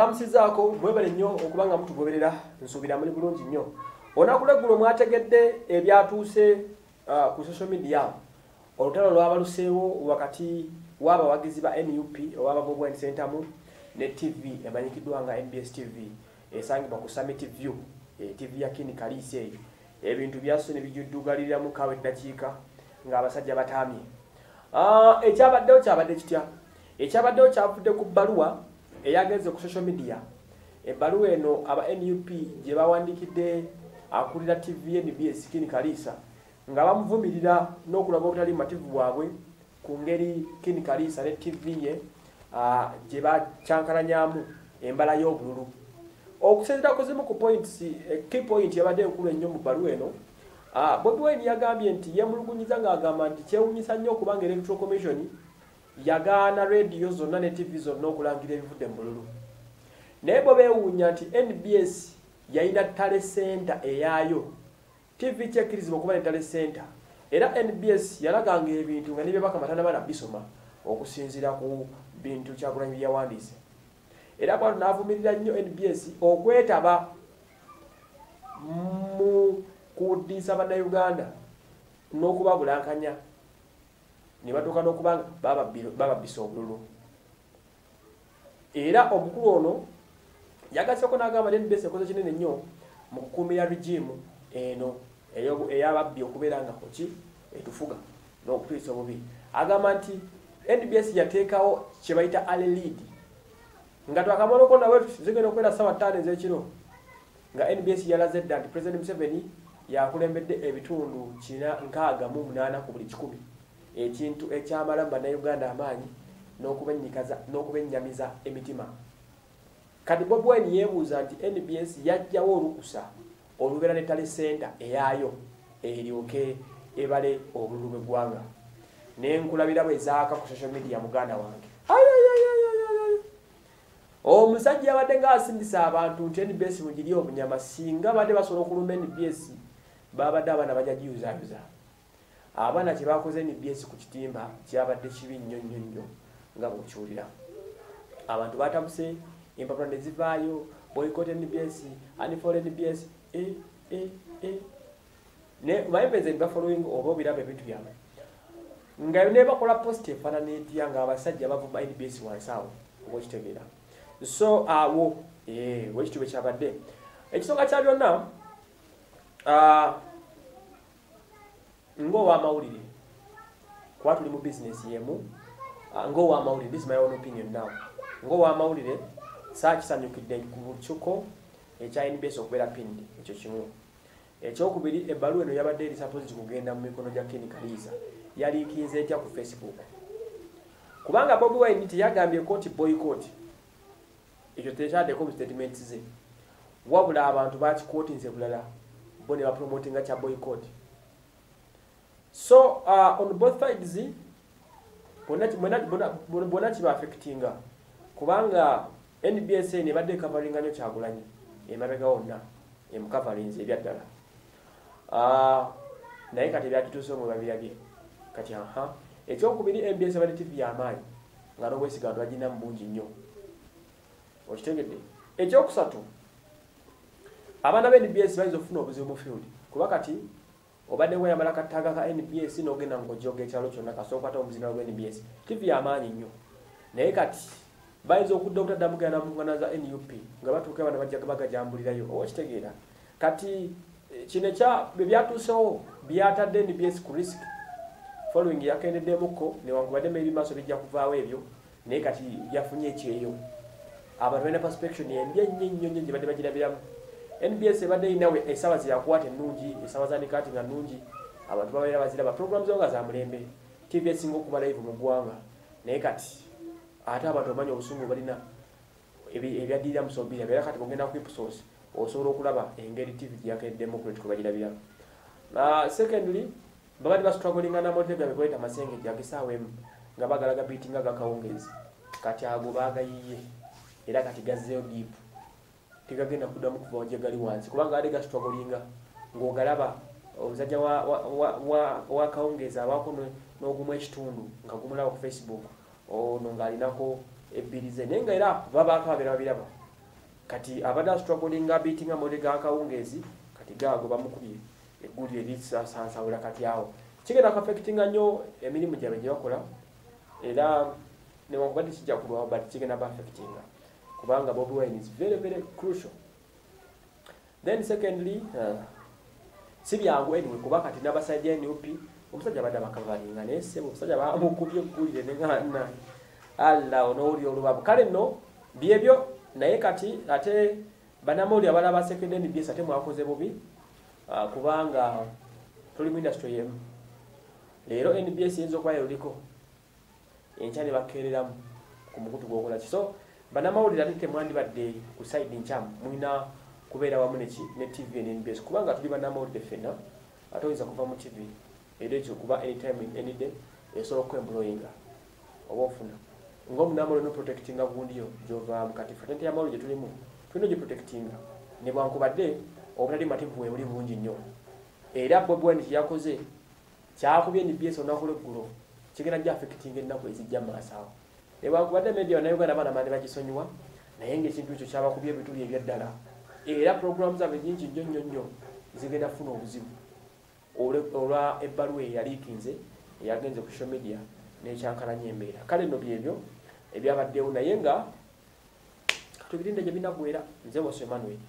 mbalamusizaako mwebale nnyo okuba nga mutugoberera nsuubira muli bulungi nnyo. Olunaku lweggulo mwategedde ebyatuuse uh, ku social media. Olutalo lwabaluseewo wakati w'abawagizi ba nup oba bobwine centamu ne tv emanyikiddwa nga mbs tv esangibwa ku summit view e, tv ya kini kaliisi eyo. Ebintu byasse ne bijuddugaliriramu kawa eddakiika ng'abasajja bataamye uh, ekyabaddewo kyabadde kitya? Ekyabaddewo kyavudde ku bbaluwa eyagenze ku social media. Ebbaluwa eno aba nup gye bawandikidde akulira tv nbs kini kaliisa nga bamuvumirira n'okulaga obutali mativu bwabwe ku ngeri kini kaliisa ne tv ye gye bakyankalanyamu embala y'obululu. Okusinzira ku zimu ku points eh, key point yabadde enkulu ennyo mu bbaluwa eno bobi wine yagambye nti yemulugunyiza ng'agamba nti kyewunyisa nnyo okubanga electoral commission yagaana rediyo zonna ne tv zonna okulangira ebivudde mu bululu. Naye bwe beewuunya nti nbs yalina tale center eyaayo tv kyekkirizibwa okuba ne tale center era nbs yalaganga ebintu nga nebyebaka matanabana bisoma okusinziira ku bintu kyagulanyi byeyawandiise era bwatu n'avumirira nnyo nbs okwetaba mu kuddiisa bannayuganda n'okubabulankanya ne batuuka n'okubanga bababbisa obululu. Era omukulu ono yagaseko n'agamba nbs ekoze kinene nnyo mu kukuumira regimu eno eyababbi okubeera nga koki etufuga n'okutuyisa obubi. Agamba nti nbs yateekawo kye bayita alelid nga twakamaloko nawe zigenda okubeera sawa ttaano ez'ekiro nga nbs yalaze dda nti president museveni yakulembedde ebitundu kina nkaaga mu munaana ku buli kikumi ekintu ekyamala mu bannayuganda amaanyi n'okubennyamiza emitima. Kati bobi wine yeebuuza nti nbs yajjawo olukusa olubeera ne tale center eyaayo eryoke ebale obululu bw'eggwanga nenkulabira bwe zaaka ku social media muganda wange. Omusajja abadde ngaasindisa abantu nti nbs mugiri obunyama singa badde basobola okulumba nbs babadde abaana bajagiyuzayuza abaana kye bakoze nbs ku kitimba kyabadde kibi nnyo nnyo nnyo nga bwokiwulira. Abantu batabuse empapula ne zivaayo boycott nbs anifol nbs e, e, e. ne mayembeze nibafollowing oba obiraba ebintu byabwe. Nga ne bakola post efaanana etya nga abasajja bavuma nbs wansi awo oba okitegeera so awo wekitibwe kyabadde. Ekisonga kya byonna ng'owamawulire kuba tuli mu bizinesi yemu ng'owamawulire this is my own opinion now. Ng'owamawulire saakisanyukidde ku lukiiko ekya nbs okubeera pindi ekyo kimu. Ekyokubiri ebbaluwa eno yabadde eri sapoziti kugenda mu mikono gya keni kaliisa yaliikinze etya ku facebook? Kubanga bobi wine teyagambyeko nti boycott ekyo tekyaddeko mu statement ze. Wabula abantu bakikootinze bulala bo ne bapromotinga kya boycott so uh, on both sides bonna kibaafectinga kubanga nbs ne badde ekavaringa nyo kyagulanyi emabega wonna emukavarinze ebyaddala. Uh, naye kati ebyatutuuse omwe babirabye kati aha. Ekyokubiri mbs badde tv yamaanyi nga n'obwesiga bantu baginamu bungi nnyo. Okitegedde? Ekyokusatu abaana ba nbs bayinza okufuna obuzibu mu field kuba kati obadde weyambala katanga ka nbs n'ogenda ngaojoga ekyalo kyonna kasookwata omuzina gwa nbs tv yamaanyi nnyo. Naye kati bayinza okudda obutaddamu genda mungana za nup nga batuuka abana bajja bagajambulirayo oba kitegeera kati kino ekya bebyatuusewo byatadde nbs ku risk. Following yakendeddemuko newankubadde meeri maaso bijja kuvaawo ebyo naye kati yafunye ekyeyo. Abantu balina perspection embi ennyo ennyo nnyo gye badde bagirabiramu nbs ebadde erinawe esawa zeyakwata ennungi esawa zanikati nga nnungi abantu babeera baziraba. Program zo nga za mulembe tv esinga okuba live mu ggwanga. Naye kati ate abantu omanyi obusungu balina ebyaddirira musobira beera kati bogenda ku ipsos osobola okulaba engeri tv gyakeddemu kwe bagirabira. Secondly babadde bastruglinga namotega bekoleta masenge jagisaawa emu nga bagalaga biitinga gakawungezi kati ago bagayiye era kati gazzeyo diipu tegagenda kuddamu kuva wajja gali wansi. Kubanga ade gastruglinga ng'ogalaba omusajja wa kawungezi abaako n'ogumu ekitundu nga gumulaba ku facebook. Ono ng'alinako ebbiri ze naye nga era babaako babeera babiraba kati abadde astruggling abiitinga mode ga kawungeezi kati gaago bamukubye eggulu erisansawula kati awo kigenda kafectinga nnyo emirimu gyabwe gye bakola era newankubadde kijja kulwawo but kigenda bafectinga kubanga bobi wine is very very crucial. Then secondly uh, si byangu anyway kuba kati n'abasajja nup omusajja badde bakavalinga naye sebo omusajja bamukubye eggulire neŋana alla onoowuli olubabu. Kale nno byebyo naye kati ate banamawuli abalala basekende nbs ate mwakoze bubi uh, kubanga tuli mu industry yemu leero nbs yinza okuba yoliko enkya ne bakeereramu ku mukutu gwokolaki so banamawulire ate temwandibadde ku side nkyamu mulina kubeera wamu ne tv ne nbs kubanga tuli banamawulire ffenna ate oyinza kuva mu tv era ekyo kuba anytime any day esobola okuemployinga oba ofuna. Ngaomunamawulire noprotectinga gundiyo gyovaamu. Kati fatente yamawulire gye tulimu tulina ogiprotectinga ne bwankubadde obutali mativu bwe buli bungi nnyo. Era bobi wine kyeyakoze kyakubye nbs olunaku lweggulo kigenda gya affectinga ennaku ezijja maaso awo nebwakubadde media bannayuganda baana bandi bagisonyiwa naye ngaekintu ekyo kyabakubya ebituli ebyaddala era programu zaabwe nyingi nnyo nnyo nnyo zigenda kufuna obuzibu. Olwa ebbaluwa eyaliikinze eyagenze ku social media nekyankalanya embeera. Kale nno byebyo ebyabaddewo naye nga katubirinde gye binagwera. Nze waso emmanuel